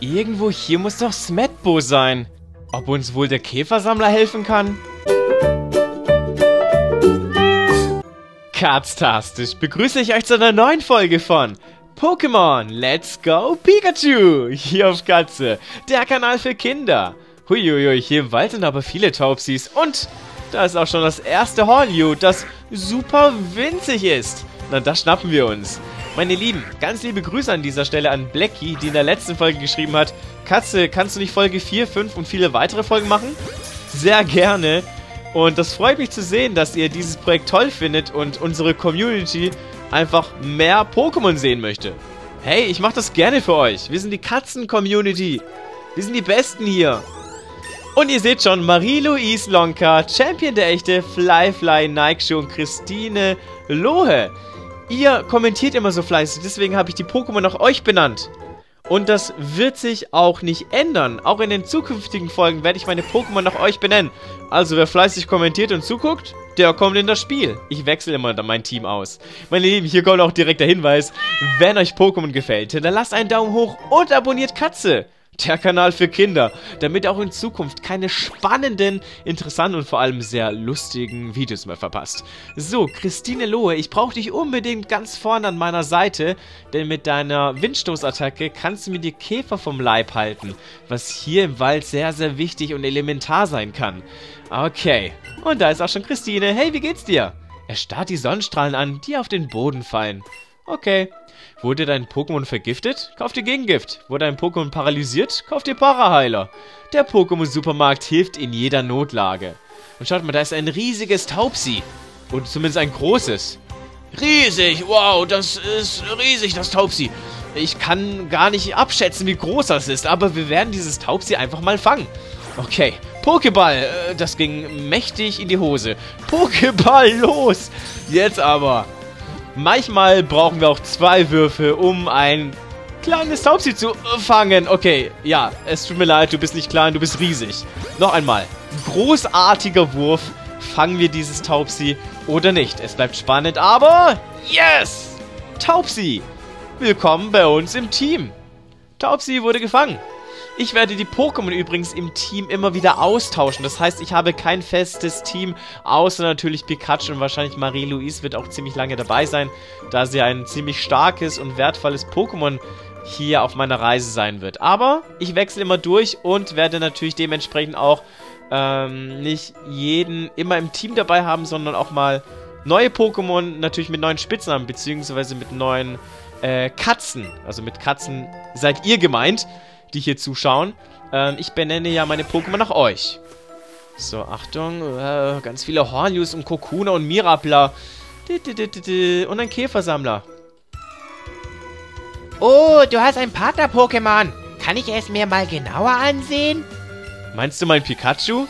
Irgendwo hier muss doch Smetbo sein. Ob uns wohl der Käfersammler helfen kann? Katztastisch begrüße ich euch zu einer neuen Folge von Pokémon Let's Go Pikachu hier auf Katze, der Kanal für Kinder. Huiuiui, hier im Wald sind aber viele Taubsis und da ist auch schon das erste Hornju, das super winzig ist. Na, das schnappen wir uns. Meine Lieben, ganz liebe Grüße an dieser Stelle an Blackie, die in der letzten Folge geschrieben hat, Katze, kannst du nicht Folge 4, 5 und viele weitere Folgen machen? Sehr gerne. Und das freut mich zu sehen, dass ihr dieses Projekt toll findet und unsere Community einfach mehr Pokémon sehen möchte. Hey, ich mache das gerne für euch. Wir sind die Katzen-Community. Wir sind die Besten hier. Und ihr seht schon, Marie-Louise Lonka, Champion der echte, Fly Fly, Nike und Christine Lohe. Ihr kommentiert immer so fleißig, deswegen habe ich die Pokémon nach euch benannt. Und das wird sich auch nicht ändern. Auch in den zukünftigen Folgen werde ich meine Pokémon nach euch benennen. Also wer fleißig kommentiert und zuguckt, der kommt in das Spiel. Ich wechsle immer mein Team aus. Meine Lieben, hier kommt auch direkt der Hinweis. Wenn euch Pokémon gefällt, dann lasst einen Daumen hoch und abonniert Katze der Kanal für Kinder, damit ihr auch in Zukunft keine spannenden, interessanten und vor allem sehr lustigen Videos mehr verpasst. So, Christine Lohe, ich brauche dich unbedingt ganz vorne an meiner Seite, denn mit deiner Windstoßattacke kannst du mir die Käfer vom Leib halten, was hier im Wald sehr, sehr wichtig und elementar sein kann. Okay, und da ist auch schon Christine. Hey, wie geht's dir? Er starrt die Sonnenstrahlen an, die auf den Boden fallen. Okay. Wurde dein Pokémon vergiftet? Kauf dir Gegengift. Wurde dein Pokémon paralysiert? Kauf dir Paraheiler. Der Pokémon-Supermarkt hilft in jeder Notlage. Und schaut mal, da ist ein riesiges Taubsi. Und zumindest ein großes. Riesig! Wow, das ist riesig, das Taubsi. Ich kann gar nicht abschätzen, wie groß das ist, aber wir werden dieses Taubsi einfach mal fangen. Okay, Pokéball. Äh, das ging mächtig in die Hose. Pokéball, los! Jetzt aber. Manchmal brauchen wir auch zwei Würfe, um ein kleines Taubsi zu fangen. Okay, ja, es tut mir leid, du bist nicht klein, du bist riesig. Noch einmal. Großartiger Wurf. Fangen wir dieses Taubsi oder nicht? Es bleibt spannend, aber... Yes! Taubsi! Willkommen bei uns im Team. Taubsi wurde gefangen. Ich werde die Pokémon übrigens im Team immer wieder austauschen. Das heißt, ich habe kein festes Team, außer natürlich Pikachu und wahrscheinlich Marie-Louise wird auch ziemlich lange dabei sein, da sie ein ziemlich starkes und wertvolles Pokémon hier auf meiner Reise sein wird. Aber ich wechsle immer durch und werde natürlich dementsprechend auch ähm, nicht jeden immer im Team dabei haben, sondern auch mal neue Pokémon natürlich mit neuen Spitznamen, beziehungsweise mit neuen äh, Katzen. Also mit Katzen seid ihr gemeint die hier zuschauen. Ähm, ich benenne ja meine Pokémon nach euch. So, Achtung. Äh, ganz viele Hornjus und Kokuna und Mirapla. Und ein Käfersammler. Oh, du hast ein Partner-Pokémon. Kann ich es mir mal genauer ansehen? Meinst du mein Pikachu?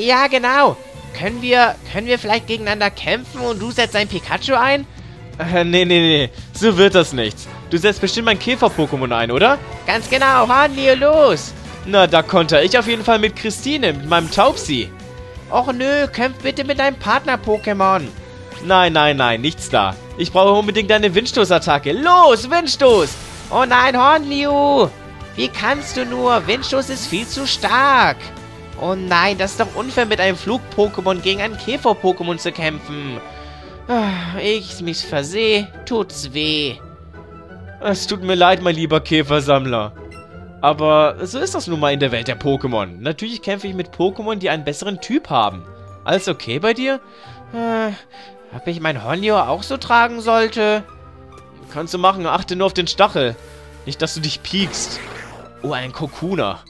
Ja, genau. Können wir, können wir vielleicht gegeneinander kämpfen und du setzt ein Pikachu ein? Äh, nee, nee, nee. So wird das nichts. Du setzt bestimmt mein Käfer-Pokémon ein, oder? Ganz genau. Hanlio, los. Na, da konnte ich auf jeden Fall mit Christine, mit meinem Taubsi. Och nö, kämpf bitte mit deinem Partner-Pokémon. Nein, nein, nein, nichts da. Ich brauche unbedingt deine Windstoßattacke. Los, Windstoß! Oh nein, Hornliu! Wie kannst du nur? Windstoß ist viel zu stark. Oh nein, das ist doch unfair, mit einem Flug-Pokémon gegen ein Käfer-Pokémon zu kämpfen. Ah, ich mich versehe, tut's weh. Es tut mir leid, mein lieber Käfersammler. Aber so ist das nun mal in der Welt der Pokémon. Natürlich kämpfe ich mit Pokémon, die einen besseren Typ haben. Alles okay bei dir? Äh, ob ich mein Honio auch so tragen sollte? Kannst du machen, achte nur auf den Stachel. Nicht, dass du dich piekst. Oh, ein Kokuna.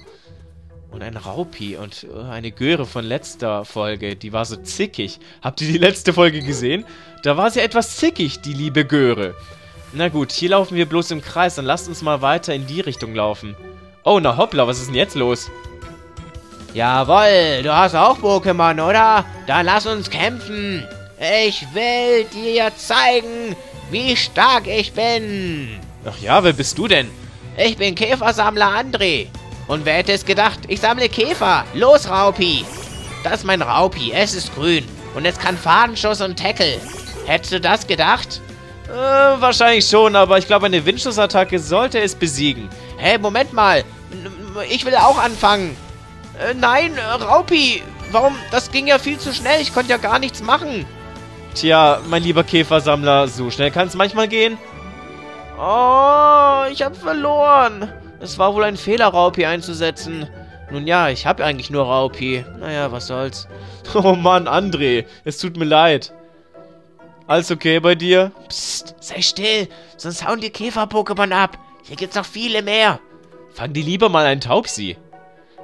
Und ein Raupi und oh, eine Göre von letzter Folge. Die war so zickig. Habt ihr die letzte Folge gesehen? Da war sie etwas zickig, die liebe Göre. Na gut, hier laufen wir bloß im Kreis. Dann lasst uns mal weiter in die Richtung laufen. Oh, na hoppla, was ist denn jetzt los? Jawoll, du hast auch Pokémon, oder? Dann lass uns kämpfen. Ich will dir zeigen, wie stark ich bin. Ach ja, wer bist du denn? Ich bin Käfersammler André. Und wer hätte es gedacht? Ich sammle Käfer. Los, Raupi. Das ist mein Raupi. Es ist grün. Und es kann Fadenschuss und Tackle. Hättest du das gedacht? Äh, wahrscheinlich schon, aber ich glaube, eine Windschussattacke sollte es besiegen. Hey, Moment mal. Ich will auch anfangen. Äh, nein, Raupi. Warum? Das ging ja viel zu schnell. Ich konnte ja gar nichts machen. Tja, mein lieber Käfersammler, so schnell kann es manchmal gehen. Oh, ich habe verloren. Es war wohl ein Fehler, Raupi einzusetzen. Nun ja, ich habe eigentlich nur Raupi. Naja, was soll's. Oh Mann, André, es tut mir leid. Alles okay bei dir? Psst, sei still, sonst hauen die Käfer-Pokémon ab. Hier gibt's noch viele mehr. Fang dir lieber mal einen Taubsi.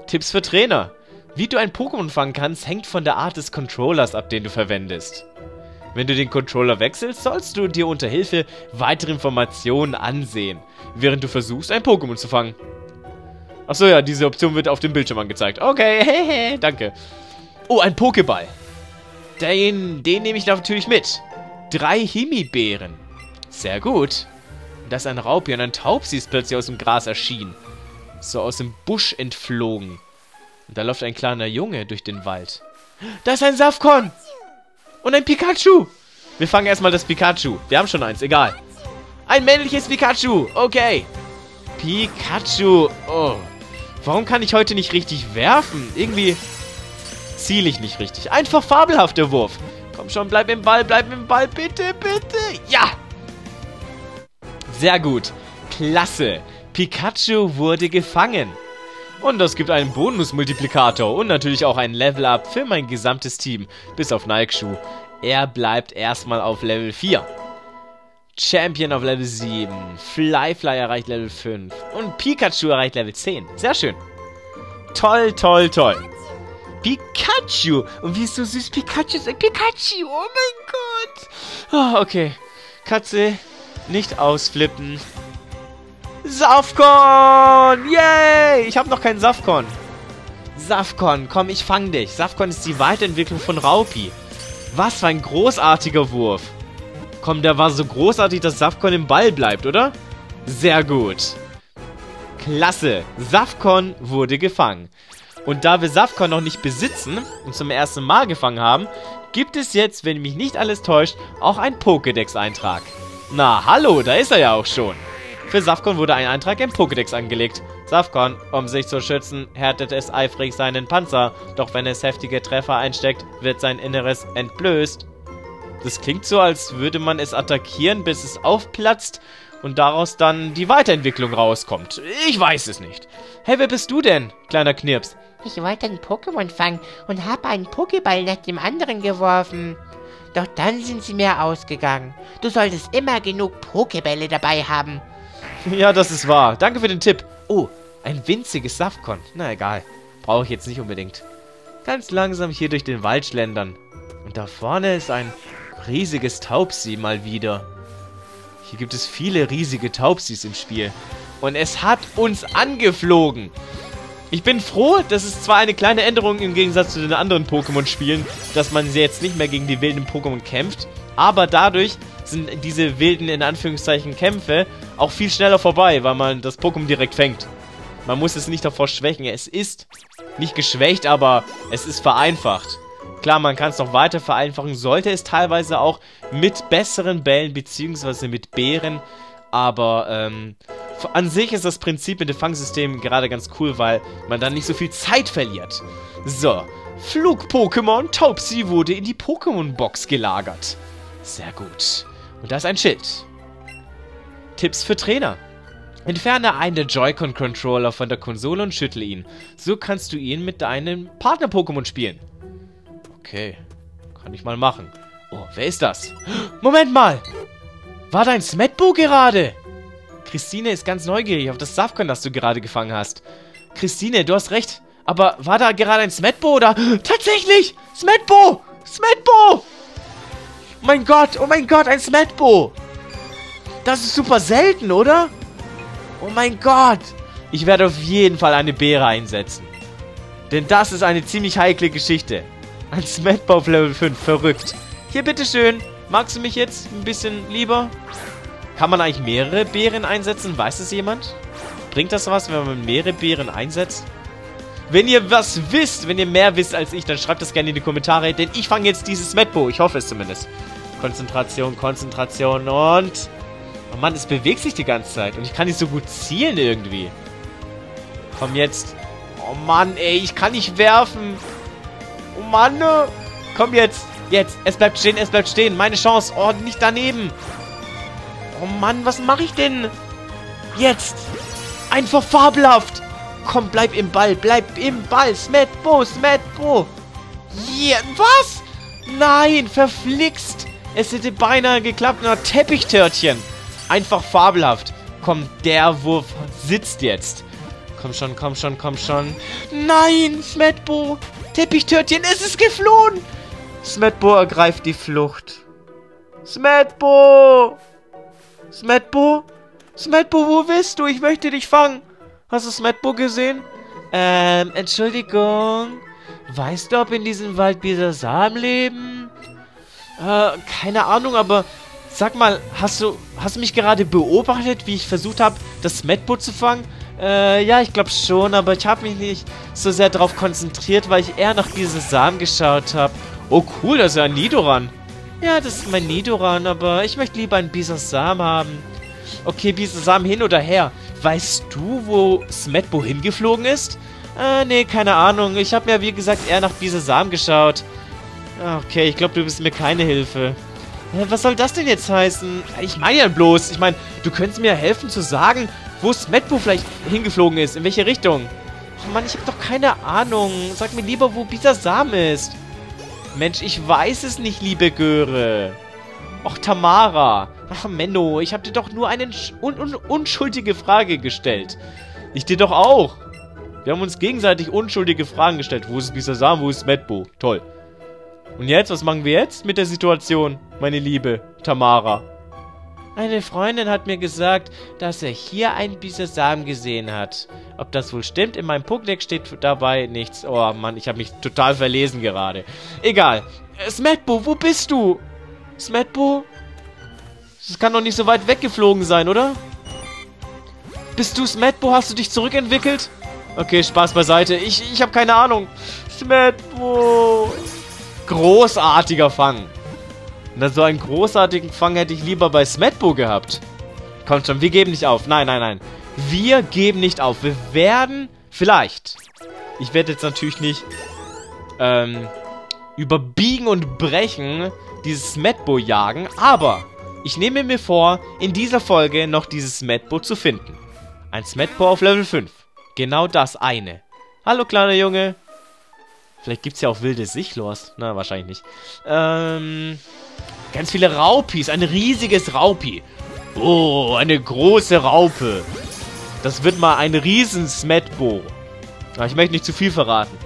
Tipps für Trainer. Wie du ein Pokémon fangen kannst, hängt von der Art des Controllers ab, den du verwendest. Wenn du den Controller wechselst, sollst du dir unter Hilfe weitere Informationen ansehen, während du versuchst, ein Pokémon zu fangen. Achso, ja, diese Option wird auf dem Bildschirm angezeigt. Okay, hehe, danke. Oh, ein Pokéball. Den, den nehme ich natürlich mit. Drei Himbeeren. Sehr gut. Und ist ein Raupi und ein Taubsi plötzlich aus dem Gras erschienen. So aus dem Busch entflogen. Und da läuft ein kleiner Junge durch den Wald. Da ist ein Safkon! Und ein Pikachu! Wir fangen erstmal das Pikachu. Wir haben schon eins, egal. Ein männliches Pikachu! Okay. Pikachu! Oh. Warum kann ich heute nicht richtig werfen? Irgendwie ziele ich nicht richtig. Einfach fabelhafter Wurf. Schon, bleib im Ball, bleib im Ball. Bitte, bitte. Ja! Sehr gut. Klasse. Pikachu wurde gefangen. Und das gibt einen Bonus-Multiplikator und natürlich auch ein Level-Up für mein gesamtes Team, bis auf Nike Er bleibt erstmal auf Level 4. Champion auf Level 7. Flyfly erreicht Level 5. Und Pikachu erreicht Level 10. Sehr schön. Toll, toll, toll. Pikachu. Und wie ist so süß Pikachu sagt Pikachu. Oh mein Gott. Oh, okay. Katze, nicht ausflippen. Safkon! Yay! Ich habe noch keinen Safkon. Safkon, komm, ich fang dich. Safkon ist die Weiterentwicklung von Raupi. Was für ein großartiger Wurf. Komm, der war so großartig, dass Safkon im Ball bleibt, oder? Sehr gut. Klasse. Safkon wurde gefangen. Und da wir Safkon noch nicht besitzen und zum ersten Mal gefangen haben, gibt es jetzt, wenn mich nicht alles täuscht, auch einen Pokédex-Eintrag. Na, hallo, da ist er ja auch schon. Für Safkon wurde ein Eintrag im Pokédex angelegt. Safkon, um sich zu schützen, härtet es eifrig seinen Panzer, doch wenn es heftige Treffer einsteckt, wird sein Inneres entblößt. Das klingt so, als würde man es attackieren, bis es aufplatzt und daraus dann die Weiterentwicklung rauskommt. Ich weiß es nicht. Hey, wer bist du denn, kleiner Knirps? Ich wollte ein Pokémon fangen und habe einen Pokéball nach dem anderen geworfen. Doch dann sind sie mir ausgegangen. Du solltest immer genug Pokébälle dabei haben. Ja, das ist wahr. Danke für den Tipp. Oh, ein winziges Safkon. Na egal. Brauche ich jetzt nicht unbedingt. Ganz langsam hier durch den Wald schlendern. Und da vorne ist ein riesiges Taubsi mal wieder. Hier gibt es viele riesige Taubsis im Spiel. Und es hat uns angeflogen. Ich bin froh, dass es zwar eine kleine Änderung im Gegensatz zu den anderen Pokémon-Spielen, dass man jetzt nicht mehr gegen die wilden Pokémon kämpft, aber dadurch sind diese wilden, in Anführungszeichen, Kämpfe auch viel schneller vorbei, weil man das Pokémon direkt fängt. Man muss es nicht davor schwächen. Es ist nicht geschwächt, aber es ist vereinfacht. Klar, man kann es noch weiter vereinfachen, sollte es teilweise auch mit besseren Bällen beziehungsweise mit Beeren, aber ähm, an sich ist das Prinzip mit dem Fangsystem gerade ganz cool, weil man dann nicht so viel Zeit verliert. So, Flug-Pokémon Taubsi wurde in die Pokémon-Box gelagert. Sehr gut. Und da ist ein Schild. Tipps für Trainer. Entferne einen der Joy-Con-Controller von der Konsole und schüttle ihn. So kannst du ihn mit deinem Partner-Pokémon spielen. Okay, kann ich mal machen. Oh, wer ist das? Moment mal! War dein Smetbo gerade? Christine ist ganz neugierig auf das Safkon, das du gerade gefangen hast. Christine, du hast recht. Aber war da gerade ein Smetbo oder... Tatsächlich! Smetbo! Smetbo! Mein Gott, oh mein Gott, ein Smetbo! Das ist super selten, oder? Oh mein Gott! Ich werde auf jeden Fall eine Beere einsetzen. Denn das ist eine ziemlich heikle Geschichte. Ein Smetbo auf Level 5, verrückt. Hier, bitteschön. Magst du mich jetzt ein bisschen lieber? Kann man eigentlich mehrere Beeren einsetzen? Weiß es jemand? Bringt das was, wenn man mehrere Beeren einsetzt? Wenn ihr was wisst, wenn ihr mehr wisst als ich, dann schreibt das gerne in die Kommentare, denn ich fange jetzt dieses Metbo. Ich hoffe es zumindest. Konzentration, Konzentration und... Oh Mann, es bewegt sich die ganze Zeit. Und ich kann nicht so gut zielen irgendwie. Komm jetzt. Oh Mann, ey, ich kann nicht werfen. Oh Mann, ne? Komm jetzt. Jetzt. Es bleibt stehen, es bleibt stehen. Meine Chance. Oh, nicht daneben. Oh Mann, was mache ich denn? Jetzt. Einfach fabelhaft. Komm, bleib im Ball. Bleib im Ball. Smetbo, Smetbo. Yeah. Was? Nein, verflixt. Es hätte beinahe geklappt. Na, Teppichtörtchen. Einfach fabelhaft. Komm, der Wurf sitzt jetzt. Komm schon, komm schon, komm schon. Nein, Smetbo. Teppichtörtchen, es ist geflohen. Smetbo ergreift die Flucht. Smetbo. Smetbo? Smetbo, wo bist du? Ich möchte dich fangen. Hast du Smetbo gesehen? Ähm, Entschuldigung. Weißt du, ob in diesem Wald Bisasam leben? Äh, keine Ahnung, aber sag mal, hast du, hast du mich gerade beobachtet, wie ich versucht habe, das Smetbo zu fangen? Äh, ja, ich glaube schon, aber ich habe mich nicht so sehr darauf konzentriert, weil ich eher nach Bisasam geschaut habe. Oh cool, das ist ja ein Nidoran. Ja, das ist mein Nidoran, aber ich möchte lieber einen Bisasam haben. Okay, Bisasam hin oder her. Weißt du, wo Smetbo hingeflogen ist? Äh, nee, keine Ahnung. Ich habe mir, wie gesagt, eher nach Bisasam geschaut. Okay, ich glaube, du bist mir keine Hilfe. Was soll das denn jetzt heißen? Ich meine ja bloß, ich meine, du könntest mir helfen zu sagen, wo Smetbo vielleicht hingeflogen ist, in welche Richtung. Oh Mann, ich habe doch keine Ahnung. Sag mir lieber, wo Bisasam ist. Mensch, ich weiß es nicht, liebe Göre. Och, Tamara. Ach, Menno, ich habe dir doch nur eine un un unschuldige Frage gestellt. Ich dir doch auch. Wir haben uns gegenseitig unschuldige Fragen gestellt. Wo ist Bisasam, wo ist Medbo? Toll. Und jetzt, was machen wir jetzt mit der Situation, meine liebe Tamara? Eine Freundin hat mir gesagt, dass er hier einen Bisasam gesehen hat. Ob das wohl stimmt, in meinem Pokédex steht dabei nichts. Oh Mann, ich habe mich total verlesen gerade. Egal. Äh, Smetbo, wo bist du? Smetbo? Das kann doch nicht so weit weggeflogen sein, oder? Bist du Smetbo? Hast du dich zurückentwickelt? Okay, Spaß beiseite. Ich, ich habe keine Ahnung. Smetbo. Großartiger Fang. Na, so einen großartigen Fang hätte ich lieber bei Smetbo gehabt. Kommt schon, wir geben nicht auf. Nein, nein, nein. Wir geben nicht auf. Wir werden vielleicht. Ich werde jetzt natürlich nicht ähm, überbiegen und brechen dieses Smetbo jagen, aber ich nehme mir vor, in dieser Folge noch dieses Smetbo zu finden. Ein Smetbo auf Level 5. Genau das eine. Hallo, kleiner Junge. Vielleicht gibt es ja auch wilde Sichlors. Na, wahrscheinlich nicht. Ähm, ganz viele Raupis. Ein riesiges Raupi. Oh, eine große Raupe. Das wird mal ein riesen Smetbo. Aber ich möchte nicht zu viel verraten.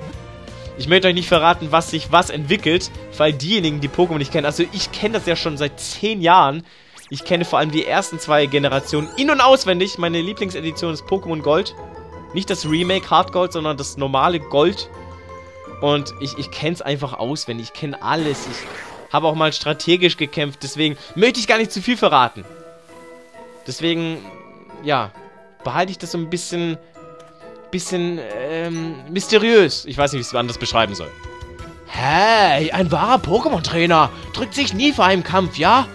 Ich möchte euch nicht verraten, was sich was entwickelt, weil diejenigen, die Pokémon nicht kennen, also ich kenne das ja schon seit 10 Jahren. Ich kenne vor allem die ersten zwei Generationen in- und auswendig. Meine Lieblingsedition ist Pokémon Gold. Nicht das Remake Hard Gold, sondern das normale Gold. Und ich, ich kenne es einfach auswendig. Ich kenne alles. Ich habe auch mal strategisch gekämpft. Deswegen möchte ich gar nicht zu viel verraten. Deswegen, ja, behalte ich das so ein bisschen bisschen ähm, mysteriös. Ich weiß nicht, wie ich es anders beschreiben soll. Hey, ein wahrer Pokémon-Trainer drückt sich nie vor einem Kampf, ja?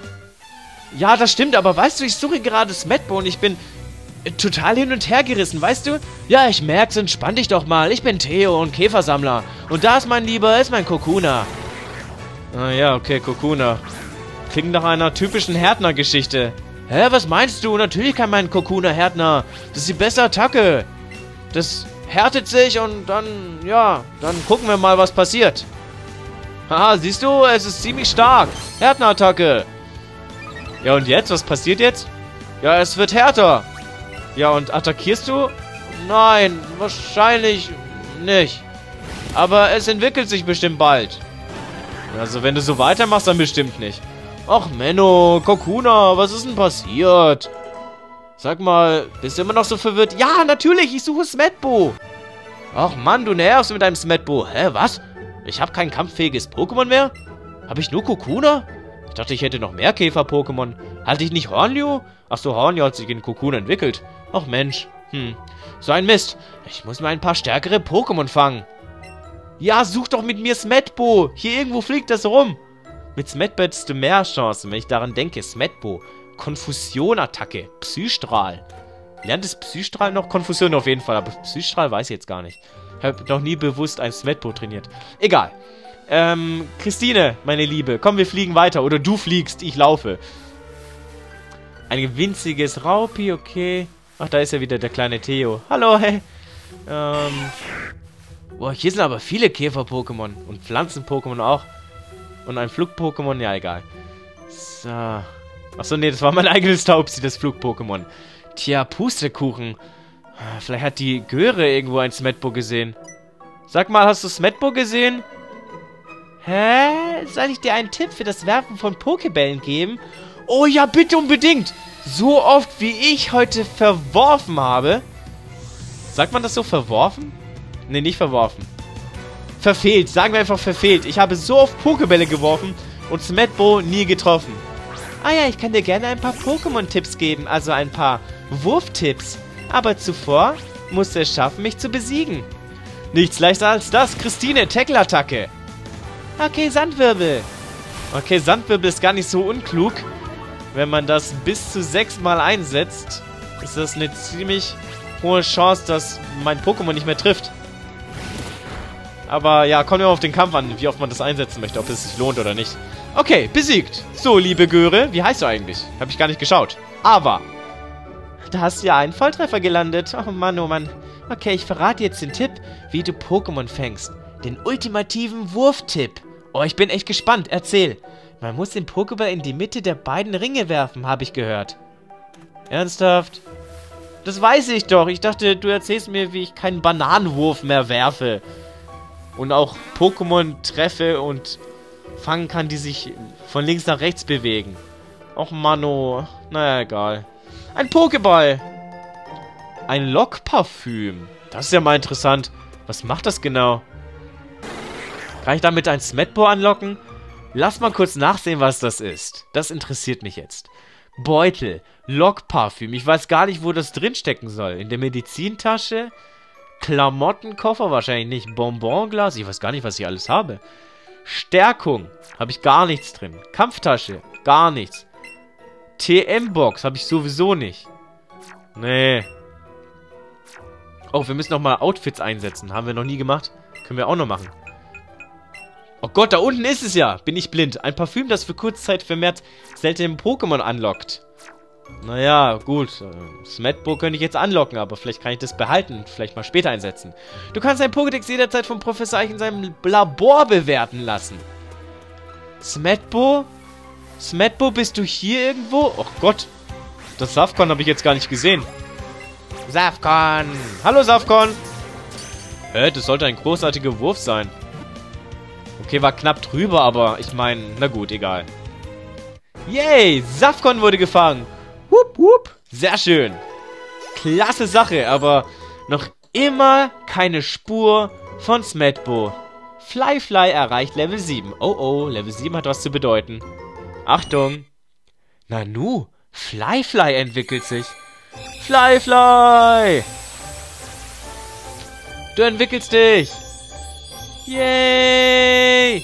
Ja, das stimmt, aber weißt du, ich suche gerade Smetbo und ich bin total hin und her gerissen, weißt du? Ja, ich merk's, entspann dich doch mal. Ich bin Theo und Käfersammler. Und das, mein Lieber, ist mein Kokuna. Ah ja, okay, Kokuna. Klingt nach einer typischen Härtner-Geschichte. Hä, was meinst du? Natürlich kann mein Kokuna Härtner. Das ist die beste Attacke. Das härtet sich und dann, ja, dann gucken wir mal, was passiert. Haha, siehst du, es ist ziemlich stark. Härtenattacke. Ja, und jetzt? Was passiert jetzt? Ja, es wird härter. Ja, und attackierst du? Nein, wahrscheinlich nicht. Aber es entwickelt sich bestimmt bald. Also, wenn du so weitermachst, dann bestimmt nicht. Ach, Menno, Kokuna, was ist denn passiert? Sag mal, bist du immer noch so verwirrt? Ja, natürlich, ich suche Smetbo. Ach Mann, du nervst mit deinem Smetbo. Hä, was? Ich habe kein kampffähiges Pokémon mehr? Habe ich nur Kokuna? Ich dachte, ich hätte noch mehr Käfer-Pokémon. Hatte ich nicht Hornliu? Ach so, hat sich in Kokuna entwickelt. Ach Mensch, hm. So ein Mist. Ich muss mir ein paar stärkere Pokémon fangen. Ja, such doch mit mir Smetbo. Hier irgendwo fliegt das rum. Mit Smetbo hättest du mehr Chancen, wenn ich daran denke. Smetbo. Konfusion-Attacke. Psystrahl. Lernt es Psystrahl noch? Konfusion auf jeden Fall, aber Psystrahl weiß ich jetzt gar nicht. Ich habe noch nie bewusst ein Smetbo trainiert. Egal. Ähm, Christine, meine Liebe, komm, wir fliegen weiter. Oder du fliegst, ich laufe. Ein winziges Raupi, okay. Ach, da ist ja wieder der kleine Theo. Hallo, hey. Ähm. Boah, hier sind aber viele Käfer-Pokémon. Und Pflanzen-Pokémon auch. Und ein Flug-Pokémon, ja, egal. So. Achso, nee, das war mein eigenes Taubsi, das Flug-Pokémon. Tja, Pustekuchen. Vielleicht hat die Göre irgendwo ein Smetbo gesehen. Sag mal, hast du Smetbo gesehen? Hä? Soll ich dir einen Tipp für das Werfen von Pokebällen geben? Oh ja, bitte unbedingt. So oft, wie ich heute verworfen habe. Sagt man das so, verworfen? Ne, nicht verworfen. Verfehlt, sagen wir einfach verfehlt. Ich habe so oft Pokebälle geworfen und Smetbo nie getroffen. Ah ja, ich kann dir gerne ein paar Pokémon-Tipps geben, also ein paar Wurftipps. Aber zuvor musst du es schaffen, mich zu besiegen. Nichts leichter als das, Christine, Tackle-Attacke. Okay, Sandwirbel. Okay, Sandwirbel ist gar nicht so unklug. Wenn man das bis zu sechsmal einsetzt, ist das eine ziemlich hohe Chance, dass mein Pokémon nicht mehr trifft. Aber ja, kommt immer auf den Kampf an, wie oft man das einsetzen möchte, ob es sich lohnt oder nicht. Okay, besiegt. So, liebe Göre, wie heißt du eigentlich? Hab ich gar nicht geschaut. Aber. Da hast du ja einen Volltreffer gelandet. Oh Mann, oh Mann. Okay, ich verrate jetzt den Tipp, wie du Pokémon fängst. Den ultimativen Wurftipp. Oh, ich bin echt gespannt. Erzähl. Man muss den Pokéball in die Mitte der beiden Ringe werfen, habe ich gehört. Ernsthaft? Das weiß ich doch. Ich dachte, du erzählst mir, wie ich keinen Bananenwurf mehr werfe. Und auch Pokémon treffe und fangen kann, die sich von links nach rechts bewegen. Och, Mano. Naja, egal. Ein Pokéball. Ein Lockparfüm. Das ist ja mal interessant. Was macht das genau? Kann ich damit ein Smetbo anlocken? Lass mal kurz nachsehen, was das ist. Das interessiert mich jetzt. Beutel, Lockparfüm. Ich weiß gar nicht, wo das drinstecken soll. In der Medizintasche? Klamottenkoffer? Wahrscheinlich nicht. Bonbonglas? Ich weiß gar nicht, was ich alles habe. Stärkung. Habe ich gar nichts drin. Kampftasche. Gar nichts. TM-Box. Habe ich sowieso nicht. Nee. Oh, wir müssen nochmal Outfits einsetzen. Haben wir noch nie gemacht. Können wir auch noch machen. Oh Gott, da unten ist es ja. Bin ich blind. Ein Parfüm, das für kurze Zeit vermehrt seltene Pokémon anlockt. Naja, gut. Äh, Smetbo könnte ich jetzt anlocken, aber vielleicht kann ich das behalten und vielleicht mal später einsetzen. Du kannst dein Pokédex jederzeit vom Professor Eich in seinem Labor bewerten lassen. Smetbo? Smetbo, bist du hier irgendwo? Oh Gott. Das Safkon habe ich jetzt gar nicht gesehen. Safkon. Hallo, Safkon. Hä, das sollte ein großartiger Wurf sein. Okay, war knapp drüber, aber ich meine, na gut, egal. Yay, Safkon wurde gefangen. Wupp, wupp. Sehr schön. Klasse Sache, aber noch immer keine Spur von Smetbo. Flyfly erreicht Level 7. Oh oh, Level 7 hat was zu bedeuten. Achtung. Nanu, Flyfly entwickelt sich. Flyfly! Du entwickelst dich! Yay!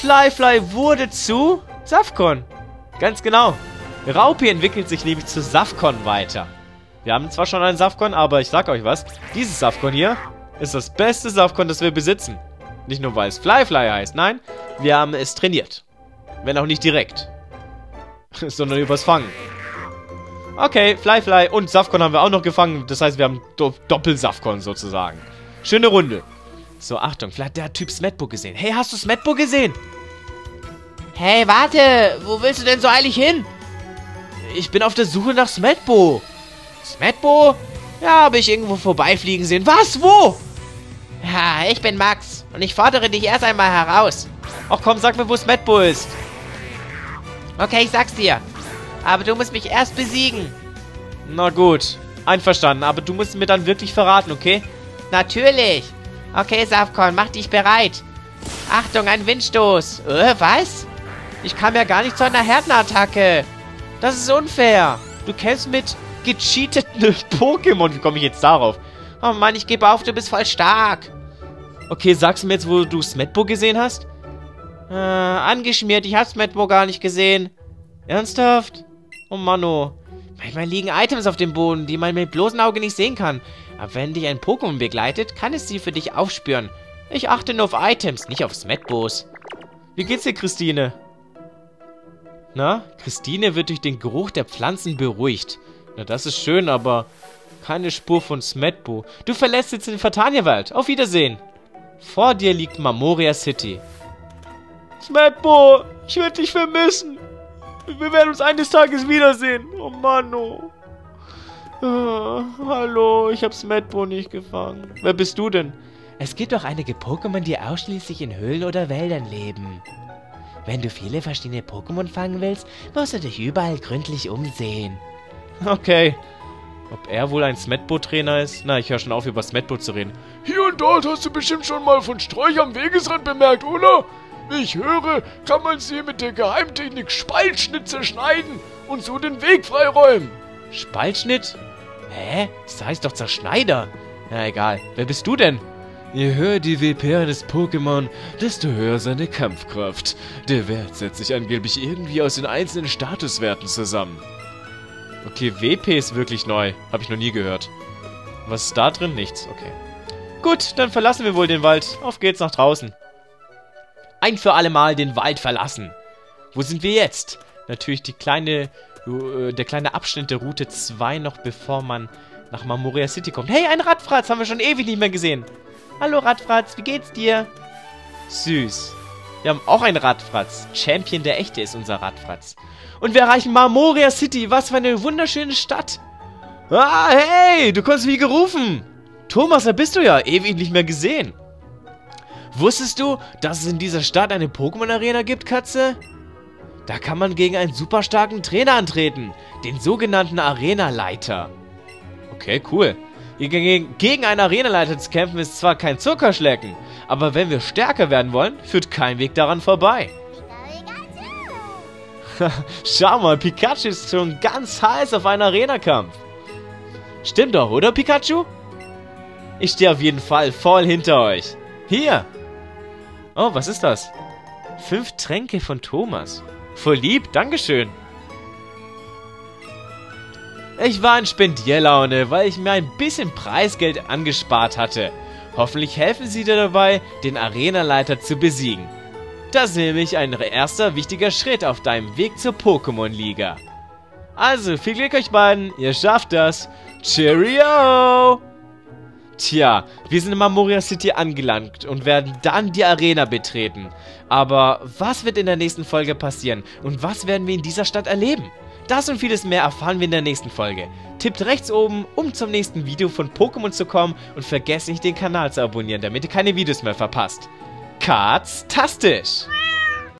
Flyfly wurde zu Safkon. Ganz genau. Raupi entwickelt sich nämlich zu Safkon weiter. Wir haben zwar schon einen Safkon, aber ich sag euch was. Dieses Safkon hier ist das beste Safkon, das wir besitzen. Nicht nur, weil es Flyfly heißt. Nein, wir haben es trainiert. Wenn auch nicht direkt. Sondern übers Fangen. Okay, Flyfly und Safkon haben wir auch noch gefangen. Das heißt, wir haben Do Doppel-Safkon sozusagen. Schöne Runde. So, Achtung, vielleicht hat der Typ Smetbo gesehen. Hey, hast du Smetbo gesehen? Hey, warte! Wo willst du denn so eilig hin? Ich bin auf der Suche nach Smetbo. Smetbo? Ja, habe ich irgendwo vorbeifliegen sehen. Was? Wo? Ja, ich bin Max. Und ich fordere dich erst einmal heraus. Ach komm, sag mir, wo Smetbo ist. Okay, ich sag's dir. Aber du musst mich erst besiegen. Na gut. Einverstanden, aber du musst mir dann wirklich verraten, okay? Natürlich. Okay, Safkon, mach dich bereit. Achtung, ein Windstoß. Äh, was? Ich kam ja gar nicht zu einer Härtenattacke. Das ist unfair. Du kämpfst mit gecheateten Pokémon. Wie komme ich jetzt darauf? Oh Mann, ich gebe auf, du bist voll stark. Okay, sagst du mir jetzt, wo du Smetbo gesehen hast? Äh, angeschmiert. Ich habe Smetbo gar nicht gesehen. Ernsthaft? Oh Manno. Manchmal liegen Items auf dem Boden, die man mit bloßem Auge nicht sehen kann. Aber wenn dich ein Pokémon begleitet, kann es sie für dich aufspüren. Ich achte nur auf Items, nicht auf Smetbos. Wie geht's dir, Christine? Na, Christine wird durch den Geruch der Pflanzen beruhigt. Na, das ist schön, aber keine Spur von Smetbo. Du verlässt jetzt den Fatania-Wald. Auf Wiedersehen. Vor dir liegt Mamoria City. Smetbo, ich werde dich vermissen. Wir werden uns eines Tages wiedersehen. Oh Mann, oh. Ah, hallo, ich habe Smetbo nicht gefangen. Wer bist du denn? Es gibt doch einige Pokémon, die ausschließlich in Höhlen oder Wäldern leben. Wenn du viele verschiedene Pokémon fangen willst, musst du dich überall gründlich umsehen. Okay. Ob er wohl ein Smetbo-Trainer ist? Na, ich höre schon auf, über Smetbo zu reden. Hier und dort hast du bestimmt schon mal von Sträuch am Wegesrand bemerkt, oder? Wie ich höre, kann man sie mit der Geheimtechnik Spaltschnitt zerschneiden und so den Weg freiräumen. Spaltschnitt? Hä? Das heißt doch Zerschneider. Na egal. Wer bist du denn? Je höher die WP eines Pokémon, desto höher seine Kampfkraft. Der Wert setzt sich angeblich irgendwie aus den einzelnen Statuswerten zusammen. Okay, WP ist wirklich neu. Habe ich noch nie gehört. Was ist da drin? Nichts. Okay. Gut, dann verlassen wir wohl den Wald. Auf geht's nach draußen. Ein für alle Mal den Wald verlassen. Wo sind wir jetzt? Natürlich die kleine, der kleine Abschnitt der Route 2 noch, bevor man nach Mamoria City kommt. Hey, ein Radfratz haben wir schon ewig nicht mehr gesehen. Hallo Radfratz, wie geht's dir? Süß. Wir haben auch einen Radfratz. Champion der Echte ist unser Radfratz. Und wir erreichen Marmoria City. Was für eine wunderschöne Stadt. Ah, hey, du kommst wie gerufen. Thomas, da bist du ja. Ewig nicht mehr gesehen. Wusstest du, dass es in dieser Stadt eine Pokémon-Arena gibt, Katze? Da kann man gegen einen super starken Trainer antreten. Den sogenannten Arena-Leiter. Okay, cool. Gegen, einen Arenaleiter zu kämpfen ist zwar kein Zuckerschlecken, aber wenn wir stärker werden wollen, führt kein Weg daran vorbei. Schau mal, Pikachu ist schon ganz heiß auf einen Arena-Kampf. Stimmt doch, oder Pikachu? Ich stehe auf jeden Fall voll hinter euch. Hier. Oh, was ist das? Fünf Tränke von Thomas. Voll lieb, Dankeschön. Ich war in Spendierlaune, weil ich mir ein bisschen Preisgeld angespart hatte. Hoffentlich helfen sie dir dabei, den Arenaleiter zu besiegen. Das ist nämlich ein erster wichtiger Schritt auf deinem Weg zur Pokémon-Liga. Also, viel Glück euch beiden, ihr schafft das. Cheerio! Tja, wir sind in Mamoria City angelangt und werden dann die Arena betreten. Aber was wird in der nächsten Folge passieren und was werden wir in dieser Stadt erleben? Das und vieles mehr erfahren wir in der nächsten Folge. Tippt rechts oben, um zum nächsten Video von Pokémon zu kommen und vergesst nicht den Kanal zu abonnieren, damit ihr keine Videos mehr verpasst. Katz-tastisch!